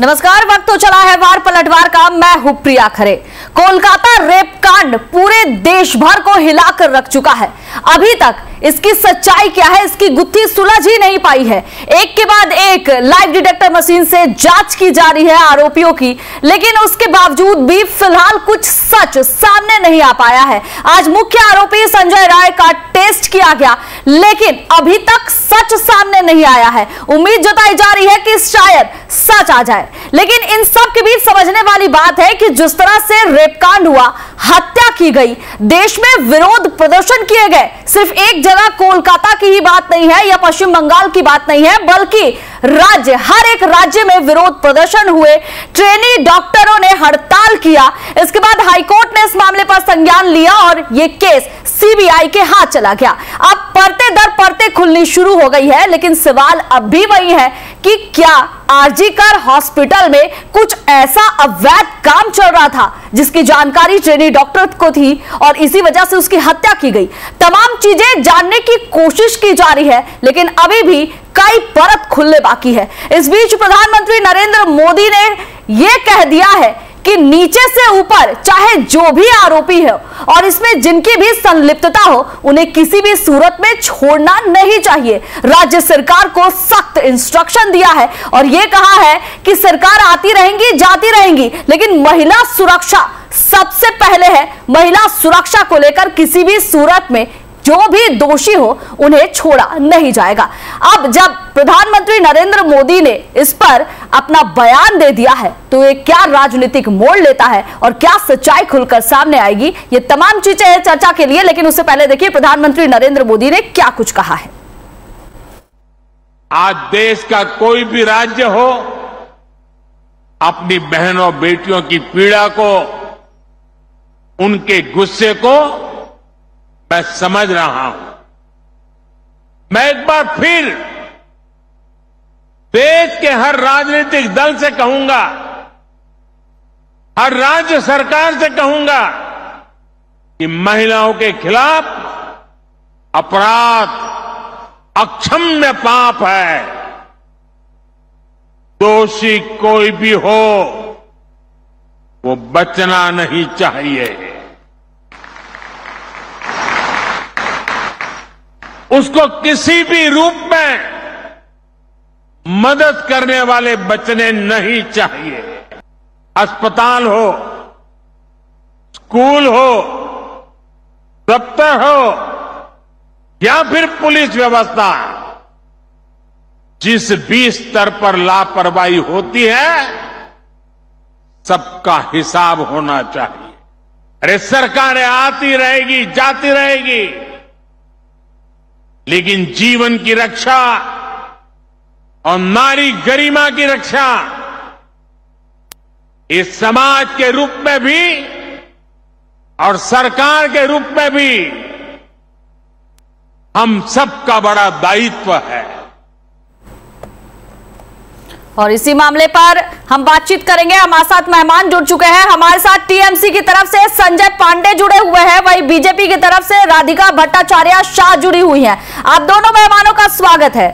नमस्कार, वक्त तो चला है वार पलटवार का, मैं हूँ प्रिया खरे। कोलकाता रेप कांड पूरे देश भर को हिलाकर रख चुका है। अभी तक इसकी सच्चाई क्या है? इसकी गुत्थी सुलझ ही नहीं पाई है। एक के बाद एक लाइव डिटेक्टर मशीन से जाँच की जा रही है आरोपियों की, लेकिन उसके बावजूद भी फ़िलहाल कुछ सच सामने नहीं आ पाया है। आज मुख्य आरोपी संजय राय का टेस्ट किया गया, लेकिन अभी तक सच सामने नहीं आया है। उम्मीद जताई जा रही है कि शायद सच आ जाए। लेकिन इन सब के बीच समझने वाली बात है कि जिस तरह से रेपकांड हुआ हत्या की गई। देश में विरोध प्रदर्शन किए गए। सिर्फ़ एक जगह कोलकाता की ही बात नहीं है या पश्चिम बंगाल की बात नहीं है, बल्कि राज्य, हर एक राज्य में विरोध प्रदर्शन हुए। ट्रेनी डॉक्टरों ने हड़ताल किया। इसके बाद हाईकोर्ट ने इस मामले पर संज्ञान लिया और यह केस सीबीआई के हाथ चला गया। अब परते दर परते खुलनी शुरू हो गई है, लेकिन सवाल अब भी वही है कि क्या आरजीकर हॉस्पिटल में कुछ ऐसा अवैध काम चल रहा था, जिसकी जानकारी ट्रेनी डॉक्टर को थी और इसी वजह से उसकी हत्या की गई। तमाम चीज़ें जानने की कोशिश की जा रही है, लेकिन अभी भी कई परत खुलने बाकी है। इस बीच प्रधानमंत्री नरेंद्र मोदी ने यह कह दिया है कि नीचे से ऊपर, चाहे जो भी आरोपी है, और इसमें जिनकी भी संलिप्तता हो, उन्हें किसी भी सूरत में छोड़ना नहीं चाहिए। राज्य सरकार को सख्त इंस्ट्रक्शन दिया है और यह कहा है कि सरकार आती रहेंगी, जाती रहेंगी, लेकिन महिला सुरक्षा सबसे पहले है। महिला सुरक्षा को लेकर किसी भी सूरत में जो भी दोषी हो, उन्हें छोड़ा नहीं जाएगा। अब जब प्रधानमंत्री नरेंद्र मोदी ने इस पर अपना बयान दे दिया है तो ये क्या राजनीतिक मोड़ लेता है और क्या सच्चाई खुलकर सामने आएगी, ये तमाम चीज़ें हैं चर्चा के लिए, लेकिन उससे पहले देखिए, प्रधानमंत्री नरेंद्र मोदी ने क्या कुछ कहा है। आज देश का कोई भी राज्य हो, अपनी बहनों, बेटियों की पीड़ा को, उनके गुस्से को मैं समझ रहा हूँ। मैं एक बार फिर देश के हर राजनीतिक दल से कहूँगा, हर राज्य सरकार से कहूँगा कि महिलाओं के खिलाफ अपराध अक्षम्य पाप है। दोषी कोई भी हो, वो बचना नहीं चाहिए। उसको किसी भी रूप में मदद करने वाले बचने नहीं चाहिए। अस्पताल हो, स्कूल हो, दफ्तर हो, या फिर पुलिस व्यवस्था, जिस भी स्तर पर लापरवाही होती है, सबका हिसाब होना चाहिए। अरे सरकारें आती रहेगी, जाती रहेगी। लेकिन जीवन की रक्षा और नारी गरिमा की रक्षा इस समाज के रूप में भी और सरकार के रूप में भी हम सबका बड़ा दायित्व है। और इसी मामले पर हम बातचीत करेंगे। हमारे साथ मेहमान जुड़ चुके हैं। हमारे साथ टीएमसी की तरफ़ से संजय पांडे जुड़े हुए हैं। वही बीजेपी की तरफ़ से राधिका भट्टाचार्य शाह जुड़ी हुई हैं। आप दोनों मेहमानों का स्वागत है।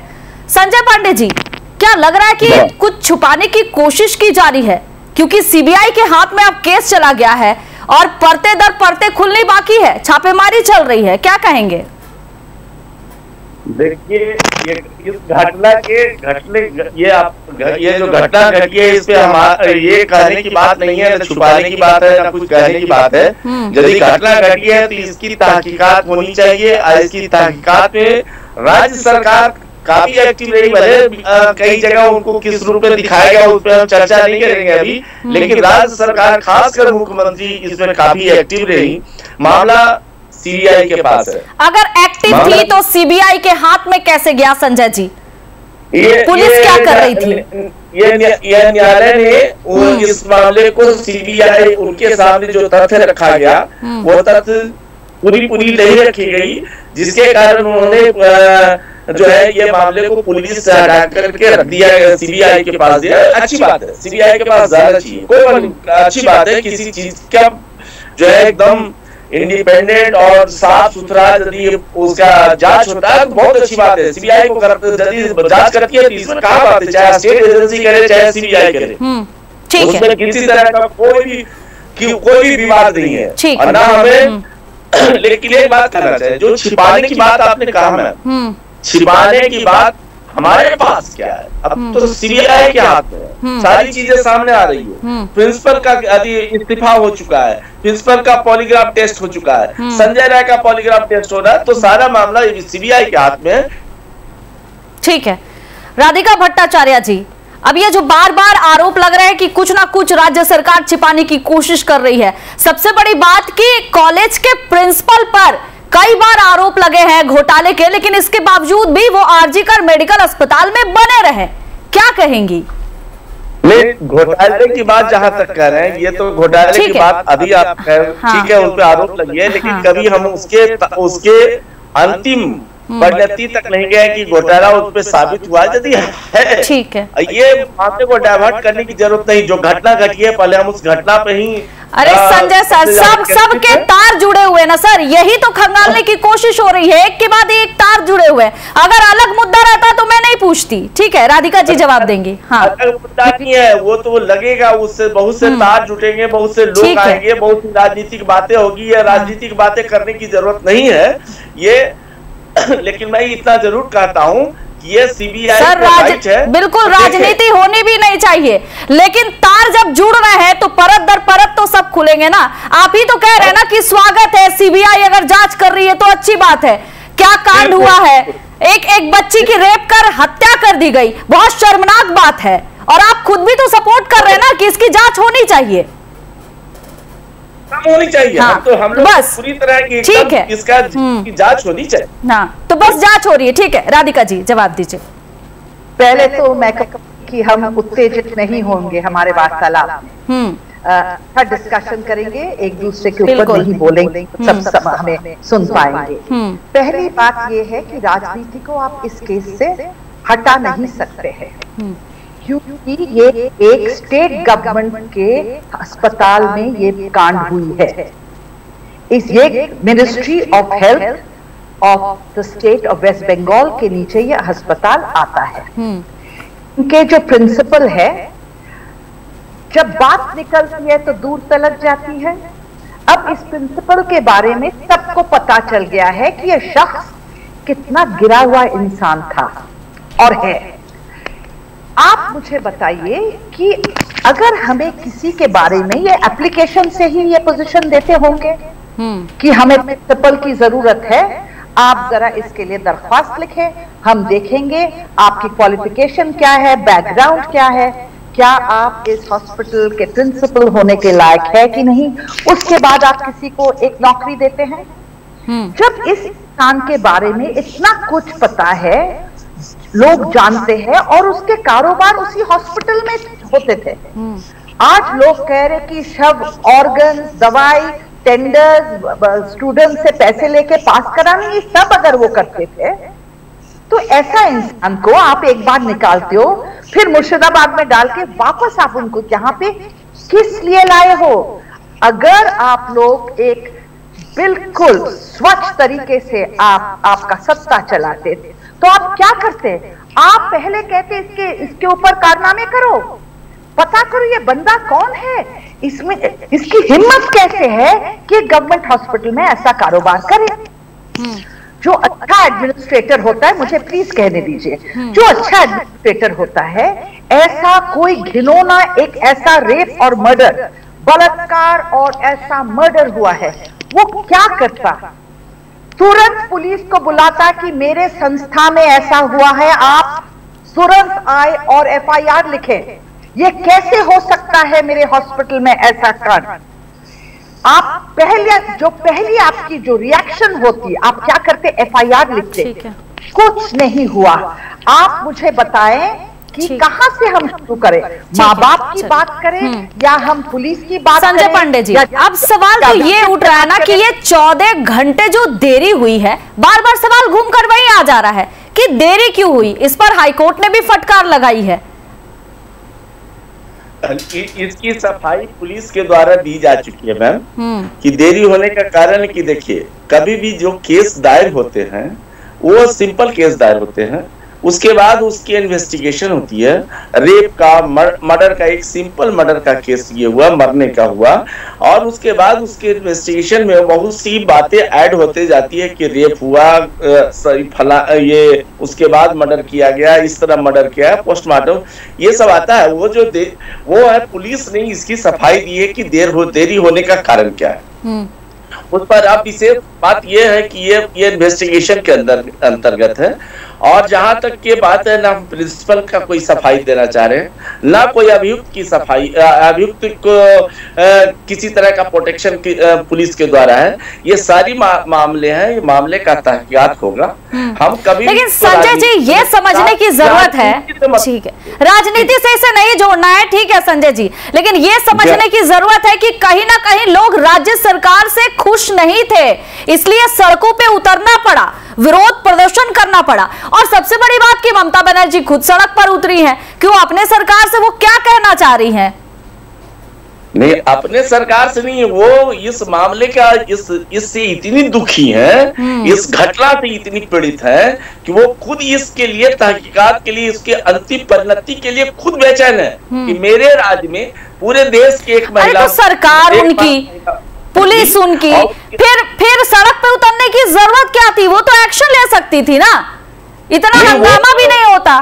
संजय पांडे जी क्या लग रहा है कि कुछ छुपाने की कोशिश की जा रही है? क्योंकि सीबीआई के हाथ में अब केस चला गया है और परते दर परते खुलनी बाकी है। छापेमारी चल रही है। क्या कहेंगे? देखिए ये इस घटना के घटने ये आप ये जो घटना घटी है इस पे हम ये कहने की बात नहीं है ना छुपाने की बात है ना कुछ कहने की बात है। यदि घटना घटी है तो इसकी तहकीकात होनी चाहिए। और इसकी तहकीकात में राज्य सरकार काफ़ी एक्टिव रही। भले कई जगह उनको किस रूप में दिखाया गया उस पर हम चर्चा नहीं करेंगे अभी। लेकिन राज्य सरकार खासकर मुख्यमंत्री इसमें काफ़ी एक्टिव रही। मामला सीबीआई के पास है। अगर एक्टिव थी तो सीबीआई के हाथ में कैसे गया संजय जी? ये पुलिस ये, क्या कर रही थी? ये ये न्यायालय ने इस मामले को सीबीआई उनके सामने जो तथ्य रखा गया वो तथ्य पूरी पूरी नहीं रखी गई जिसके कारण उन्होंने जो है ये मामले को पुलिस से हटा करके रख दिया सीबीआई के पास दिया अच्छी बात है सीबीआई के पास जाना चाहिए कोई अच्छी बात है किसी चीज़ का जो है एकदम इंडिपेंडेंट और साफ़ सुथरा यदि उसका जाँच होता है तो बहुत अच्छी बात है। सीबीआई को यदि जाँच करती है इसमें कहा बात है? चाहे स्टेट एजेंसी करे चाहे सीबीआई करे। हम्म ठीक है। उसमें किसी तरह का कोई भी कि कोई भी विवाद नहीं है। ठीक। और। ना हमें हम्म। लेकिन एक बात करना चाहिए जो छिपाने की बात आपने कहा मैम। हम्म। छिपाने की बात हमारे पास क्या है? अब तो सीबीआई के हाथ में हम्म। सारी चीज़ें सामने आ रही हम्म। है प्रिंसिपल का यदि इस्तीफा हो चुका है। प्रिंसिपल का पॉलीग्राफ टेस्ट हो चुका है। हम्म। संजय राय का पॉलीग्राफ टेस्ट हो रहा है तो सारा मामला सीबीआई के हाथ में ठीक है। राधिका भट्टाचार्य जी अब ये जो बार बार आरोप लग रहे हैं कि कुछ ना कुछ राज्य सरकार छिपाने की कोशिश कर रही है सबसे बड़ी बात कि कॉलेज के प्रिंसिपल पर कई बार आरोप लगे हैं घोटाले के लेकिन इसके बावजूद भी वो आरजीकर मेडिकल अस्पताल में बने रहे क्या कहेंगी घोटाले की बात जहाँ तक कर रहे हैं ये तो घोटाले की बात अभी आप कह हाँ। ठीक है उन पर आरोप लगी है लेकिन हाँ। कभी हम उसके उसके अंतिम। परिणति तक नहीं गए कि घोटाला उस पर साबित हुआ यदि है। ठीक है। ये मामले को डाइवर्ट करने की ज़रूरत नहीं। जो घटना घटी है पहले हम उस घटना पे ही अरे संजय सर सब जाकर सब के तार जुड़े हुए ना सर। यही तो खंगालने की कोशिश हो रही है। एक के बाद एक तार जुड़े हुए अगर अलग मुद्दा रहता तो मैं नहीं पूछती। ठीक है राधिका जी जवाब देंगी। हाँ। अलग मुद्दा नहीं है वो तो लगेगा उससे। बहुत से तार जुटेंगे बहुत से हम्म। लोग आएँगे बहुत सी राजनीतिक बातें होगी या राजनीतिक बातें करने की ज़रूरत नहीं है। ये लेकिन मैं इतना ज़रूर कहता हूँ ये सीबीआई सर राज बिल्कुल राजनीति होनी भी नहीं चाहिए। लेकिन तार जब जुड़ रहे हैं तो परत दर परत तो सब खुलेंगे ना। आप ही तो कह रहे हैं ना कि स्वागत है सीबीआई अगर जाँच कर रही है तो अच्छी बात है। क्या कांड हुआ है? एक एक बच्ची की रेप कर हत्या कर दी गई। बहुत शर्मनाक बात है। और आप खुद भी तो सपोर्ट कर रहे हैं ना कि इसकी जाँच होनी चाहिए। होनी चाहिए। हाँ, तो हम लोग बस। पूरी तरह की ठीक है। इसका हम्म। जाँच होनी चाहिए। ना तो बस जाँच हो रही है ठीक है। राधिका जी जवाब दीजिए। पहले तो मैं कहूँ कि हम उत्तेजित नहीं होंगे हमारे वार्तालाप में। हम्म। हर डिस्कशन करेंगे एक दूसरे के ऊपर नहीं बोलेंगे सब सब हमें सुन पाएँगे। हम्म। पहली बात ये है कि राजनीति को आप इस केस से हटा नहीं सकते हैं। हम्म। क्योंकि ये एक स्टेट गवर्नमेंट के अस्पताल में ये कांड हुई है। इस ये ministry of health of the state of West Bengal के नीचे ये अस्पताल आता है। हम्म। उनके जो प्रिंसिपल है जब बात निकलती है तो दूर तलक जाती है। अब इस प्रिंसिपल के बारे में सबको पता चल गया है कि यह शख्स कितना गिरा हुआ इंसान था और है। आप मुझे बताइए कि अगर हमें किसी के बारे में ये एप्लीकेशन से ही ये पोजीशन देते होंगे हम्म। कि हमें प्रिंसिपल की ज़रूरत है आप जरा इसके लिए दरख्वास्त लिखें हम देखेंगे आपकी क्वालिफिकेशन क्या है बैकग्राउंड क्या है क्या आप इस हॉस्पिटल के प्रिंसिपल होने के लायक है कि नहीं? उसके बाद आप किसी को एक नौकरी देते हैं। हम्म। जब इस इंसान के बारे में इतना कुछ पता है लोग जानते हैं और उसके कारोबार उसी हॉस्पिटल में होते थे। हम्म। आज लोग कह रहे कि शव ऑर्गन दवाई टेंडर स्टूडेंट से पैसे लेके पास कराने ये सब अगर वो करते थे तो ऐसा इंसान को आप एक बार निकालते हो फिर मुर्शिदाबाद में डाल के वापस आप उनको यहाँ पे किस लिए लाए हो? अगर आप लोग एक बिल्कुल स्वच्छ तरीके से आप आपका सत्ता चलाते थे तो आप क्या करते? आप पहले कहते इसके इसके ऊपर कारनामे करो। पता करो ये बंदा कौन है? इसमें इसकी हिम्मत कैसे है कि गवर्नमेंट हॉस्पिटल में ऐसा कारोबार करे? जो अच्छा एडमिनिस्ट्रेटर होता है मुझे प्लीज़ कहने दीजिए। जो अच्छा एडमिनिस्ट्रेटर होता है ऐसा कोई घिनौना एक ऐसा रेप और मर्डर बलात्कार और ऐसा मर्डर हुआ है वो क्या करता? तुरंत पुलिस को बुलाता कि मेरे संस्था में ऐसा हुआ है आप तुरंत आए और एफआईआर लिखें। ये कैसे हो सकता है मेरे हॉस्पिटल में ऐसा कांड आप पहले जो पहली आपकी जो रिएक्शन होती आप क्या करते? एफआईआर लिखते। कुछ नहीं हुआ। आप मुझे बताएँ कि। कहाँ से हम शुरू करें? माँ बाप की बात करें हम्म। या हम पुलिस की बात संजय पांडे जी अब सवाल तो ये उठ रहा है ना कि ये चौदह घंटे जो देरी हुई है बार बार सवाल घूम कर वही आ जा रहा है कि देरी क्यों हुई? इस पर हाईकोर्ट ने भी फटकार लगाई है। इसकी सफ़ाई पुलिस के द्वारा दी जा चुकी है मैम। हम्म। कि देरी होने का कारण कि देखिए कभी भी जो केस दायर होते हैं वो सिंपल केस दायर होते हैं उसके बाद उसकी इन्वेस्टिगेशन होती है। रेप का मर्डर का, एक सिंपल मर्डर का केस ये हुआ, मरने का हुआ। और उसके बाद उसके इन्वेस्टिगेशन में बहुत सी बातें ऐड होते जाती है कि रेप हुआ सही फला ये उसके बाद मर्डर किया गया, इस तरह मर्डर किया है पोस्टमार्टम ये सब आता है। वो जो वो है, पुलिस ने इसकी सफ़ाई दी है कि देर हो, देरी होने का कारण क्या है। हम्म। उस पर अब विशेष बात यह है कि ये ये इन्वेस्टिगेशन के अंदर अंतर्गत है। और जहाँ तक ये बात है ना प्रिंसिपल का कोई सफ़ाई देना चाह रहे हैं ना कोई अभियुक्त की सफ़ाई अभियुक्त को अ, किसी तरह का प्रोटेक्शन पुलिस के द्वारा है। ये सारी मा, मामले हैं ये मामले का तहकीकात होगा। हम कभी लेकिन तो संजय जी ये समझने की ज़रूरत है। मत- ठीक है। राजनीति से इसे नहीं जोड़ना है ठीक है संजय जी। लेकिन ये समझने की ज़रूरत है कि कहीं ना कहीं लोग राज्य सरकार से खुश नहीं थे। इसलिए सड़कों पे उतरना पड़ा विरोध प्रदर्शन करना पड़ा। और सबसे बड़ी बात कि ममता बनर्जी खुद सड़क पर उतरी हैं। क्यों अपने सरकार से वो क्या कहना चाह रही हैं? नहीं अपने सरकार से नहीं वो इस मामले का इस इससे इतनी दुखी है इस घटना से इतनी पीड़ित है कि वो खुद इसके लिए तहकीकात के लिए इसके अंतिम परिणति के लिए खुद बेचैन है। कि मेरे राज्य में पूरे देश के एक अरे महिला तो सरकार उनकी पुलिस उनकी। फिर फिर सड़क पे उतरने की ज़रूरत क्या थी? वो तो एक्शन ले सकती थी ना। इतना हंगामा भी नहीं होता।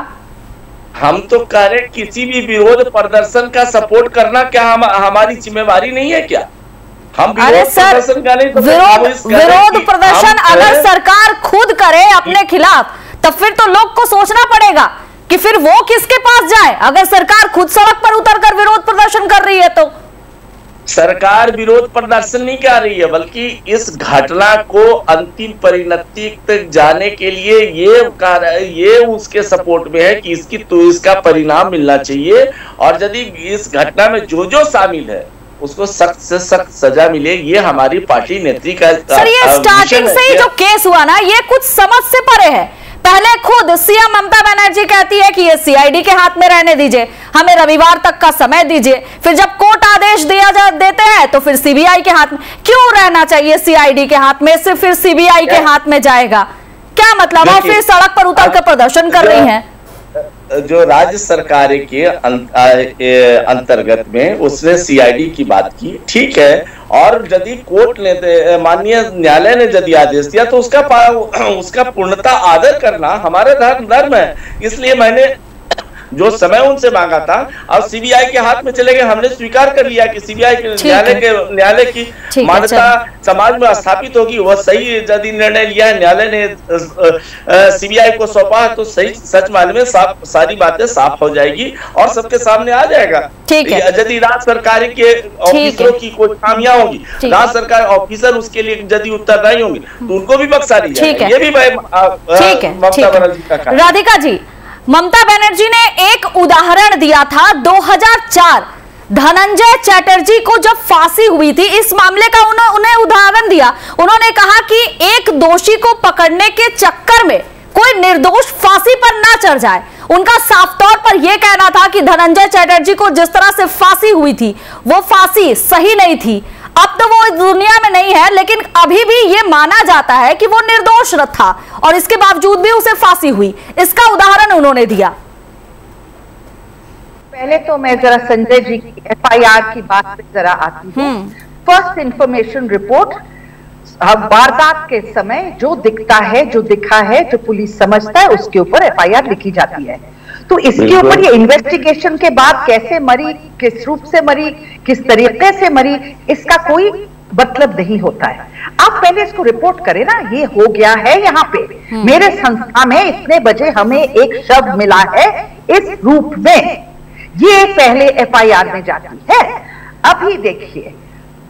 हम तो कह रहे किसी भी विरोध प्रदर्शन का सपोर्ट करना क्या हम हमारी जिम्मेवारी नहीं है क्या? हम अरे सर तो विरोध विरोध प्रदर्शन अगर सरकार खुद करे अपने खिलाफ तब फिर तो लोग को सोचना पड़ेगा कि फिर वो किसके पास जाए? अगर सरकार खुद सड़क पर उतरकर विरोध प्रदर्शन कर रही है तो। सरकार विरोध प्रदर्शन नहीं कर रही है बल्कि इस घटना को अंतिम परिणति तक जाने के लिए ये ये उसके सपोर्ट में है कि इसकी तो इसका परिणाम मिलना चाहिए। और यदि इस घटना में जो जो शामिल है उसको सख्त से सख्त सजा मिले ये हमारी पार्टी नेत्री का सर ये स्टार्टिंग से ही जो केस हुआ ना ये कुछ समझ से परे है। पहले खुद सीएम ममता बनर्जी कहती है कि ये सीआईडी के हाथ में रहने दीजिए। हमें रविवार तक का समय दीजिए। फिर जब कोर्ट आदेश दिया जा देते हैं तो फिर सीबीआई के हाथ में क्यों रहना चाहिए सीआईडी के हाथ में? सिर्फ़ फिर सीबीआई के हाथ में जाएगा। क्या मतलब? और फिर सड़क पर उतर कर प्रदर्शन कर रही हैं। जो राज्य सरकार के अं- अंतर्गत में उसने सीआईडी की बात की, ठीक है, और यदि कोर्ट ने माननीय न्यायालय ने यदि आदेश दिया तो उसका उसका पूर्णता आदर करना हमारे धर्म धर्म है। इसलिए मैंने जो समय उनसे मांगा था अब सीबीआई के हाथ में चले गए हमने स्वीकार कर लिया कि सीबीआई के न्यायालय के न्यायालय की मान्यता समाज में स्थापित होगी वह सही यदि निर्णय लिया है न्यायालय ने सीबीआई को सौंपा तो सही सच मायने में सारी बातें साफ़ हो जाएगी और सबके सामने आ जाएगा। यदि राज्य सरकार के ऑफिसरों की कोई खामियाँ होगी राज्य सरकार ऑफिसर उसके लिए यदि उत्तर नहीं होंगे तो उनको भी बक्सा दी। ये भी ममता बनर्जी का। राधिका जी ममता बनर्जी ने एक उदाहरण दिया था 2004 धनंजय चैटर्जी को जब फांसी हुई थी इस मामले का उन्हों, उन्हें उदाहरण दिया। उन्होंने कहा कि एक दोषी को पकड़ने के चक्कर में कोई निर्दोष फांसी पर ना चढ़ जाए। उनका साफ़ तौर पर यह कहना था कि धनंजय चैटर्जी को जिस तरह से फांसी हुई थी वो फांसी सही नहीं थी। अब तो वो दुनिया में नहीं है लेकिन अभी भी ये माना जाता है कि वो निर्दोष था और इसके बावजूद भी उसे फांसी हुई। इसका उदाहरण उन्होंने दिया। पहले तो मैं जरा संजय जी की एफआईआर की बात पे जरा आती हूँ। फ़र्स्ट इंफॉर्मेशन रिपोर्ट वारदात के समय जो दिखता है जो दिखा है जो पुलिस समझता है उसके ऊपर एफआईआर लिखी जाती है। तो इसके ऊपर ये इन्वेस्टिगेशन के बाद कैसे मरी किस रूप से मरी किस तरीके से मरी इसका कोई मतलब नहीं होता है। आप पहले इसको रिपोर्ट करें ना ये हो गया है यहाँ पे। मेरे संस्था में इतने बजे हमें एक शब्द मिला है इस रूप में। ये पहले एफआईआर में जाती है। अभी देखिए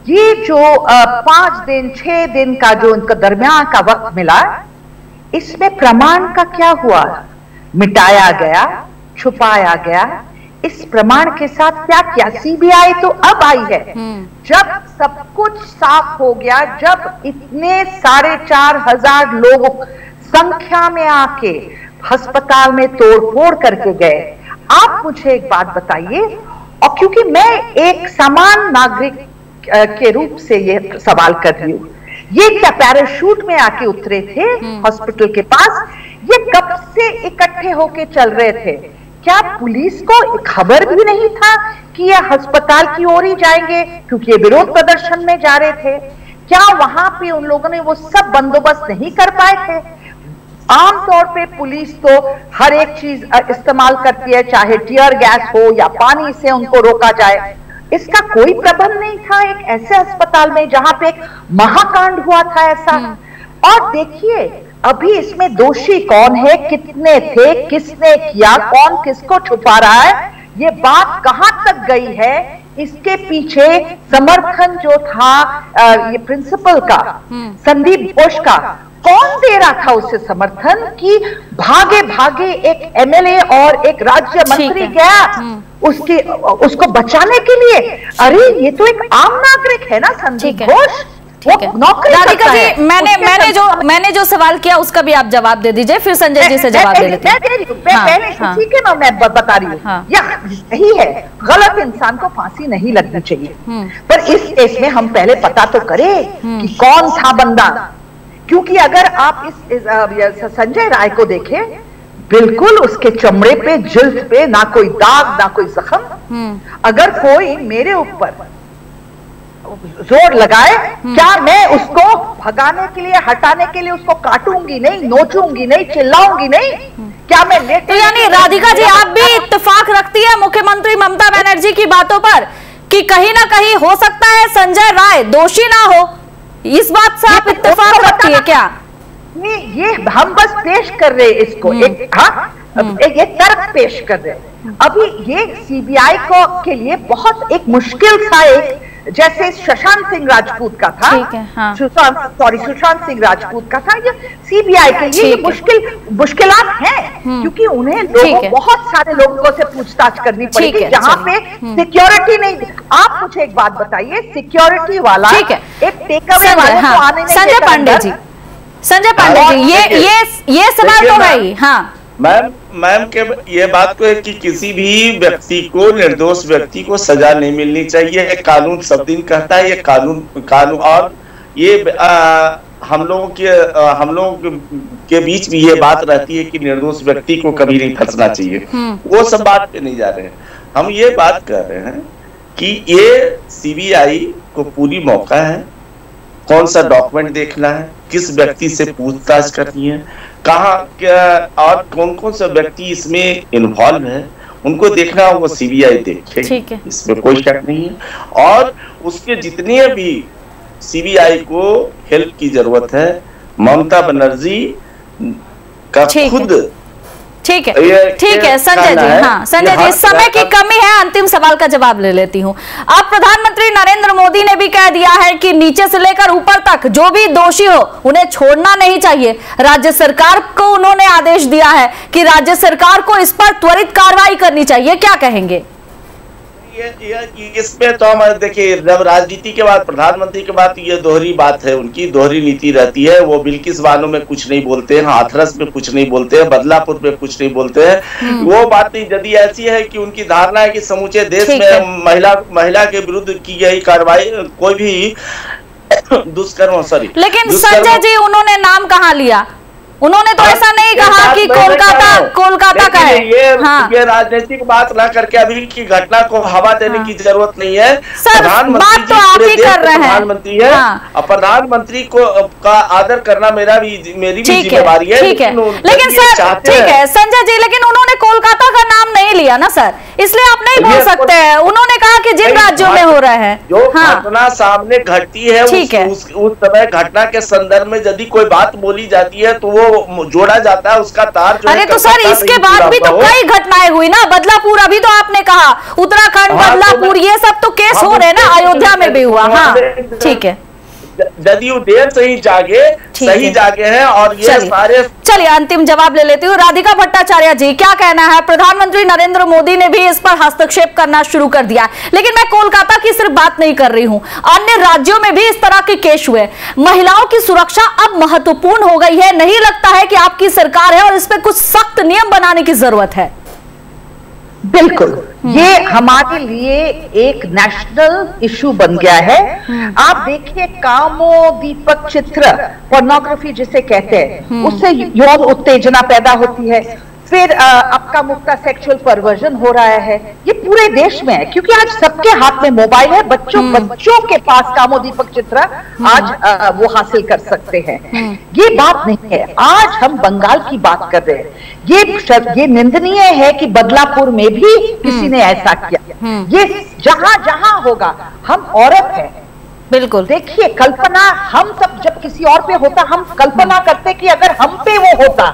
ये जो पाँच दिन छह दिन का जो उनका दरमियान का वक्त मिला इसमें प्रमाण का क्या हुआ? मिटाया गया छुपाया गया। इस प्रमाण के साथ क्या किया? सीबीआई तो अब आई है। जब सब कुछ साफ़ हो गया जब इतने साढ़े चार हज़ार लोग संख्या में आके अस्पताल में तोड़ फोड़ करके गए। आप मुझे एक बात बताइए और क्योंकि मैं एक समान नागरिक के रूप से ये सवाल कर रही हूँ ये क्या पैराशूट में आके उतरे थे हॉस्पिटल के पास? ये कब से इकट्ठे होके चल रहे थे? क्या पुलिस को खबर भी नहीं था कि ये अस्पताल की ओर ही जाएँगे क्योंकि ये विरोध प्रदर्शन में जा रहे थे? क्या वहाँ पे उन लोगों ने वो सब बंदोबस्त नहीं कर पाए थे? आमतौर पे पुलिस तो हर एक चीज़ इस्तेमाल करती है चाहे टीयर गैस हो या पानी से उनको रोका जाए। इसका कोई प्रबंध नहीं था एक ऐसे अस्पताल में जहाँ पे एक महाकांड हुआ था ऐसा। और देखिए अभी इसमें दोषी कौन है? कितने थे? किसने किया? कौन किसको छुपा रहा है? ये बात कहाँ तक गई है? इसके पीछे समर्थन जो था ये प्रिंसिपल का संदीप घोष का कौन दे रहा था उसे समर्थन कि भागे भागे एक एमएलए और एक राज्य मंत्री गया उसके उसको बचाने के लिए? अरे ये तो एक आम नागरिक है ना संदीप घोष? ठीक है। राधिका जी मैंने मैंने जो मैंने जो सवाल किया उसका भी आप जवाब दे दीजिए फिर संजय जी से जवाब लेते दे रही हूँ, हाँ। ठीक है ना मैं बता रही हूँ। हाँ। या सही है गलत इंसान को फांसी नहीं लगनी चाहिए। हम्म। पर इस केस में हम पहले पता तो करें कि कौन था बंदा। क्योंकि अगर आप इस, इस संजय राय को देखें बिल्कुल उसके चमड़े पे जिल्द पे ना कोई दाग ना कोई जख्म। हम्म। अगर कोई मेरे ऊपर ज़ोर लगाए क्या मैं उसको भगाने के लिए हटाने के लिए उसको काटूँगी नहीं नोचूँगी नहीं चिल्लाऊँगी नहीं? क्या मैं लेटे तो यानी राधिका जी आप भी इत्तेफाक रखती है मुख्यमंत्री ममता बनर्जी की बातों पर कि कहीं ना कहीं हो सकता है संजय राय दोषी ना हो। इस बात से आप इतफाक रखती है क्या? ये ये हम बस पेश कर रहे हैं इसको। एक हाँ? एक ये तर्क पेश कर रहे हैं। अभी ये सीबीआई को के लिए बहुत एक मुश्किल सा एक जैसे शशांक सिंह राजपूत का था हाँ। सुशांत सॉरी सुशांत सिंह राजपूत का था ये सीबीआई के लिए ये। मुश्किल मुश्किलात हैं क्योंकि उन्हें लोगों बहुत सारे लोगों से पूछताछ करनी पड़ेगी जहाँ पे सिक्योरिटी नहीं आप मुझे एक बात बताइए सिक्योरिटी वाला एक टेकअवे संजय वाले हाँ। आने संजय पांडे जी। संजय पांडे जी ये ये ये सवाल तो है ही हाँ। मैम मैम के ये बात को है कि किसी भी व्यक्ति को निर्दोष व्यक्ति को सजा नहीं मिलनी चाहिए। ये कानून सब दिन कहता है ये कानून कानून और ये आ, हम लोगों के आ, हम लोगों के- के बीच भी ये बात रहती है कि निर्दोष व्यक्ति को कभी नहीं फंसना चाहिए। वो सब बात पे नहीं जा रहे हैं। हम ये बात कर रहे हैं कि ये सीबीआई को पूरी मौका है कौन सा डॉक्यूमेंट देखना है? किस व्यक्ति से पूछताछ करनी है? कहाँ क्या और कौन कौन सा व्यक्ति इसमें इन्वॉल्व है? उनको देखना वो सीबीआई देखे। ठीक है। इसमें कोई शक नहीं है। और उसके जितने भी सीबीआई को हेल्प की ज़रूरत है ममता बनर्जी का है। खुद ठीक है। ठीक है संजय जी हाँ संजय जी समय की कमी है अंतिम सवाल का जवाब ले लेती हूँ। अब प्रधानमंत्री नरेंद्र मोदी ने भी कह दिया है कि नीचे से लेकर ऊपर तक जो भी दोषी हो उन्हें छोड़ना नहीं चाहिए। राज्य सरकार को उन्होंने आदेश दिया है कि राज्य सरकार को इस पर त्वरित कार्रवाई करनी चाहिए। क्या कहेंगे? ये, ये, इसमें तो हम देखिए जब राजनीति के बाद प्रधानमंत्री के बाद ये दोहरी बात है उनकी दोहरी नीति रहती है। वो बिल्किस बानो में कुछ नहीं बोलते हैं हाथरस में कुछ नहीं बोलते हैं बदलापुर में कुछ नहीं बोलते हैं। वो बात नहीं यदि ऐसी है कि उनकी धारणा है कि समूचे देश में महिला महिला के विरुद्ध की गई कार्रवाई कोई भी दुष्कर्म सॉरी लेकिन संजय जी उन्होंने नाम कहाँ लिया? उन्होंने तो ऐसा नहीं कहा कि कोलकाता कोलकाता का है। ये हाँ। ये राजनीतिक बात ना करके अभी की घटना को हवा देने हाँ। की ज़रूरत नहीं है। प्रधानमंत्री तो आप ही कर रहे हैं। प्रधानमंत्री है। हाँ। और प्रधानमंत्री को का आदर करना मेरा भी मेरी भी है जिम्मेवारी है। ठीक है। लेकिन सर ठीक है। संजय जी लेकिन उन्होंने कोलकाता का नाम नहीं लिया ना सर। इसलिए आप नहीं बोल सकते हैं। उन्होंने कहा कि जिन राज्यों में हो रहे हैं। जो हाँ। घटना सामने घटती है, है। उस समय घटना के संदर्भ में यदि कोई बात बोली जाती है तो वो जोड़ा जाता है उसका तार जो अरे तो सर इसके बाद भी तो कई घटनाएँ हुई ना बदलापुर अभी तो आपने कहा उत्तराखंड हाँ, तो बदलापुर ये सब तो केस हाँ, हो रहे हैं ना अयोध्या में भी हुआ हाँ ठीक है। जदयू देर से ही जागे सही जागे हैं और ये चलिए। सारे चलिए अंतिम जवाब ले लेती हूँ। राधिका भट्टाचार्य जी क्या कहना है? प्रधानमंत्री नरेंद्र मोदी ने भी इस पर हस्तक्षेप करना शुरू कर दिया लेकिन मैं कोलकाता की सिर्फ़ बात नहीं कर रही हूँ। अन्य राज्यों में भी इस तरह के केस हुए महिलाओं की सुरक्षा अब महत्वपूर्ण हो गई है। नहीं लगता है कि आपकी सरकार है और इस पर कुछ सख्त नियम बनाने की ज़रूरत है। बिल्कुल। ये हमारे लिए एक नेशनल इशू बन गया है। आप देखिए कामो दीपक चित्र पोर्नोग्राफी जिसे कहते हैं उससे यौन उत्तेजना पैदा होती है। फिर आपका मुक्ता सेक्सुअल परवर्जन हो रहा है। ये पूरे देश में है क्योंकि आज सबके हाथ में मोबाइल है बच्चों बच्चों के पास कामोदीपक चित्र आज अ, वो हासिल कर सकते हैं। ये बात नहीं है आज हम बंगाल की बात कर रहे हैं। ये श- ये निंदनीय है कि बदलापुर में भी किसी ने ऐसा किया। ये जहाँ जहाँ होगा हम औरत हैं बिल्कुल। देखिए कल्पना हम सब जब किसी और पे होता हम कल्पना करते कि अगर हम पे वो होता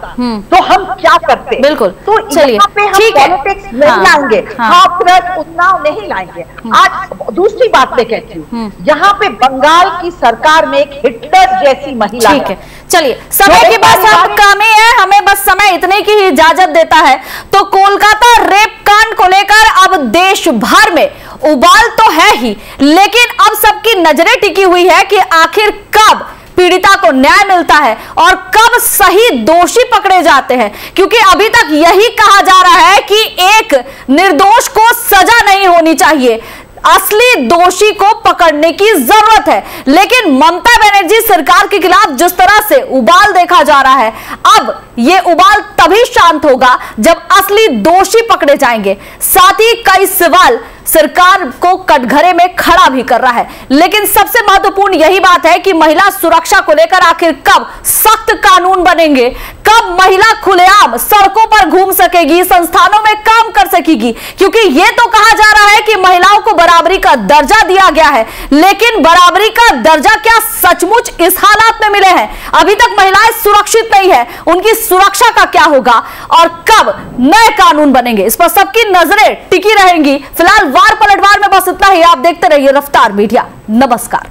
तो हम क्या करते? बिल्कुल। तो चलिए, पे हम ठीक है। पॉलिटिक्स नहीं हाँ, लाएँगे। हाँ। हाँ प्लस उन्नाव नहीं लाएँगे। आज दूसरी बात मैं कहती हूँ। यहाँ पे बंगाल की सरकार में एक हिटलर जैसी महिला ठीक है। चलिए समय की बस अब कमी है। हमें बस समय इतने की इजाज़त देता है। तो कोलकाता रेप कांड को लेकर अब देश भर में उबाल तो है ही, लेकिन अब सबकी नज़रें टिकी हुई है कि आखिर कब पीड़िता को न्याय मिलता है और कब सही दोषी पकड़े जाते हैं। क्योंकि अभी तक यही कहा जा रहा है कि एक निर्दोष को सजा नहीं होनी चाहिए। असली दोषी को पकड़ने की ज़रूरत है। लेकिन ममता बनर्जी सरकार के खिलाफ जिस तरह से उबाल देखा जा रहा है, अब ये उबाल तभी शांत होगा जब असली दोषी पकड़े जाएँगे। साथ ही कई सवाल सरकार को कटघरे में खड़ा भी कर रहा है। लेकिन सबसे महत्वपूर्ण यही बात है कि महिला सुरक्षा को लेकर आखिर कब सख्त कानून बनेंगे, कब महिला खुलेआम सड़कों पर घूम सकेगी, संस्थानों में काम कर सकेगी, क्योंकि ये तो कहा जा रहा है कि महिलाओं को बराबरी का दर्जा दिया गया है। लेकिन बराबरी का दर्जा क्या सचमुच इस हालात में मिले हैं? अभी तक महिलाएँ सुरक्षित नहीं है, उनकी सुरक्षा का क्या होगा? और कब नए कानून बनेंगे? इस पर सबकी नज़रें टिकी रहेंगी। फ़िलहाल वार पलटवार में बस इतना ही आप देखते रहिए रफ्तार मीडिया। नमस्कार।